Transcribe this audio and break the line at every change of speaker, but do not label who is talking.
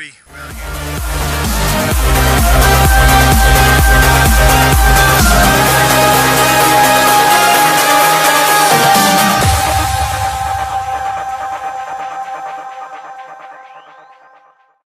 We